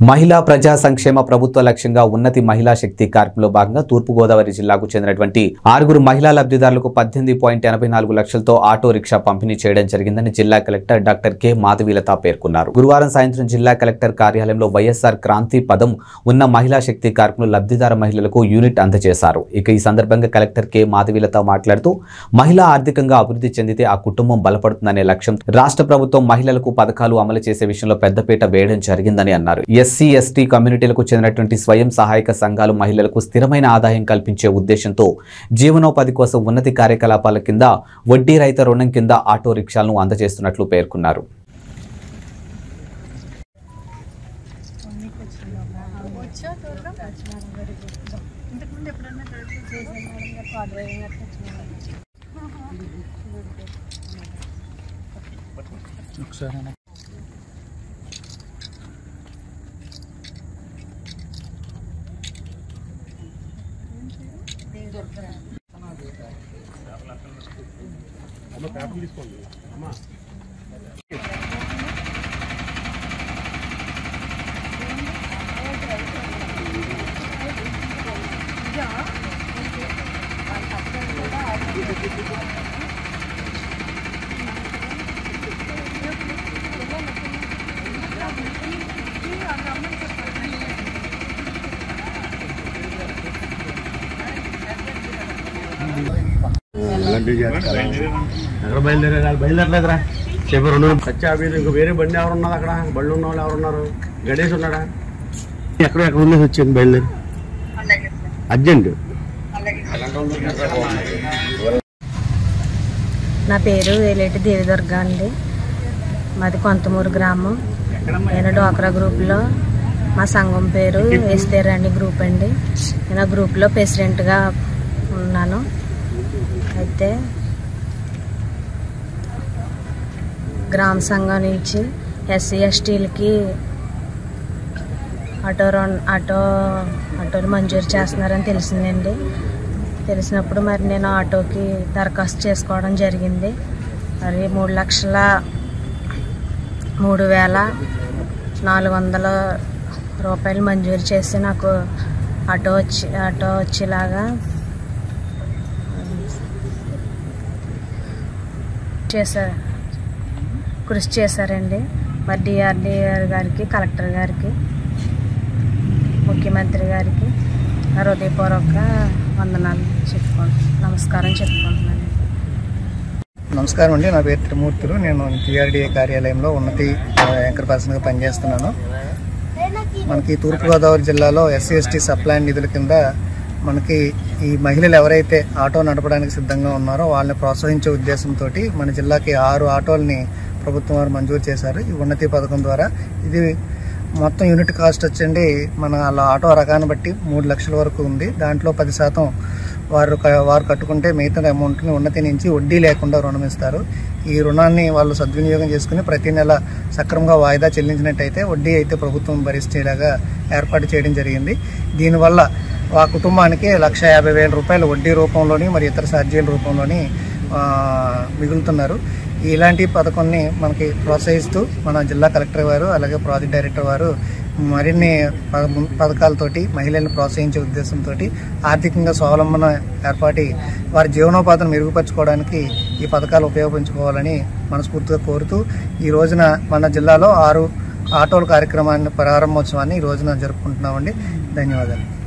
మహిళా ప్రజా సంక్షేమ ప్రభుత్వ లక్ష్యంగా ఉన్నతి మహిళా శక్తి కార్యక్రమంలో భాగంగా తూర్పుగోదావరి జిల్లాకు చెందినటువంటి ఆరుగురు మహిళా లబ్ధిదారులకు పద్దెనిమిది పాయింట్ ఎనభై నాలుగు లక్షలతో ఆటో రిక్షా పంపిణీ చేయడం జరిగిందని జిల్లా కలెక్టర్ డాక్టర్ కె మాధవీలత పేర్కొన్నారు. గురువారం సాయంత్రం జిల్లా కలెక్టర్ కార్యాలయంలో వైఎస్ఆర్ క్రాంతి పదం ఉన్న మహిళా శక్తి కార్యక్రమంలో లబ్ధిదార మహిళలకు యూనిట్ అందజేశారు. ఇక ఈ సందర్భంగా కలెక్టర్ కె మాధవీలత మాట్లాడుతూ మహిళ ఆర్థికంగా అభివృద్ధి చెందితే ఆ కుటుంబం బలపడుతుందనే లక్ష్యం రాష్ట్ర ప్రభుత్వం మహిళలకు పథకాలు అమలు చేసే విషయంలో పెద్దపీట వేయడం జరిగిందని అన్నారు. ఎస్సీ ఎస్టీ కమ్యూనిటీలకు చెందినటువంటి స్వయం సహాయక సంఘాలు మహిళలకు స్థిరమైన ఆదాయం కల్పించే ఉద్దేశంతో జీవనోపాధి కోసం ఉన్నతి కార్యకలాపాల కింద వడ్డీ రహిత రుణం కింద ఆటో రిక్షాలను అందజేస్తున్నట్లు పేర్కొన్నారు. ఒకసారి త్వరగా ఇంతకుముందు ఎప్పుడన్నా వచ్చిన ఎక్కడ బయలుదేరారు బయలుదేరలేదురా. చెప్పి రెండు సత్య ఇంకా వేరే బండి ఎవరు ఉన్నారు అక్కడ? బళ్ళు ఉన్న వాళ్ళు ఎవరు ఉన్నారు? గణేష్ ఉన్నాడా? ఎక్కడ ఎక్కడ ఉండేసి వచ్చింది బయలుదేరి. అర్జెంట్. నా పేరు ఏలేటి దేవిదుర్గ అండి. మాది కొంతమూరు గ్రామం. నేను డోక్రా గ్రూప్లో మా సంఘం పేరు ఎస్తేరాణి గ్రూప్ అండి. నేను ఆ గ్రూప్లో ప్రెసిడెంట్గా ఉన్నాను. అయితే గ్రామ సంఘం నుంచి ఎస్సీ ఎస్టీలకి ఆటో రన్ ఆటో ఆటోలు మంజూరు చేస్తున్నారని తెలిసిందండి. తెలిసినప్పుడు మరి నేను ఆటోకి దరఖాస్తు చేసుకోవడం జరిగింది. మరి మూడు లక్షల మూడు వేల నాలుగు వందల రూపాయలు మంజూరు చేసి నాకు ఆటో వచ్చి ఆటో వచ్చేలాగా చేశారు. కృషి చేశారండి. మరి డిఆర్డిఆర్ గారికి కలెక్టర్ గారికి ముఖ్యమంత్రి గారికి హృదయపూర్వక వందనాలు చెప్పుకుంటున్నాను. నమస్కారం చెప్పుకుంటున్నాను నమస్కారం అండి. నా పేరు త్రిమూర్తులు. నేను టీఆర్డీఏ కార్యాలయంలో ఉన్నతి యాంకర్ పర్సన్గా పనిచేస్తున్నాను. మనకి తూర్పుగోదావరి జిల్లాలో ఎస్సీ ఎస్టీ సప్లై నిధుల కింద మనకి ఈ మహిళలు ఎవరైతే ఆటో నడపడానికి సిద్ధంగా ఉన్నారో వాళ్ళని ప్రోత్సహించే ఉద్దేశంతో మన జిల్లాకి ఆరు ఆటోల్ని ప్రభుత్వం వారు మంజూరు చేశారు. ఈ ఉన్నతి పథకం ద్వారా ఇది మొత్తం యూనిట్ కాస్ట్ వచ్చండి మన అలా ఆటో రకాన్ని బట్టి మూడు లక్షల వరకు ఉంది. దాంట్లో పది శాతం వారు వారు కట్టుకుంటే మిగతా అమౌంట్ని ఉన్నతి నుంచి వడ్డీ లేకుండా రుణం ఇస్తారు ఈ రుణాన్ని వాళ్ళు సద్వినియోగం చేసుకుని ప్రతి నెల సక్రమంగా వాయిదా చెల్లించినట్టయితే వడ్డీ అయితే ప్రభుత్వం భరిస్తేలాగా ఏర్పాటు చేయడం జరిగింది. దీనివల్ల ఆ కుటుంబానికి లక్ష యాభై వేల రూపాయలు వడ్డీ రూపంలోని మరి ఇతర ఛార్జీల రూపంలోని మిగులుతున్నారు. ఇలాంటి పథకాన్ని మనకి ప్రోత్సహిస్తూ మన జిల్లా కలెక్టర్ వారు అలాగే ప్రాజెక్ట్ డైరెక్టర్ వారు మరిన్ని పథకాలతోటి మహిళల్ని ప్రోత్సహించే ఉద్దేశంతో ఆర్థికంగా స్వావలంబన ఏర్పాటి వారి జీవనోపాధిని మెరుగుపరచుకోవడానికి ఈ పథకాలు ఉపయోగించుకోవాలని మనస్ఫూర్తిగా కోరుతూ ఈ రోజున మన జిల్లాలో ఆరు ఆటోల కార్యక్రమాన్ని ప్రారంభోత్సవాన్ని ఈ రోజున జరుపుకుంటున్నామండి. ధన్యవాదాలు.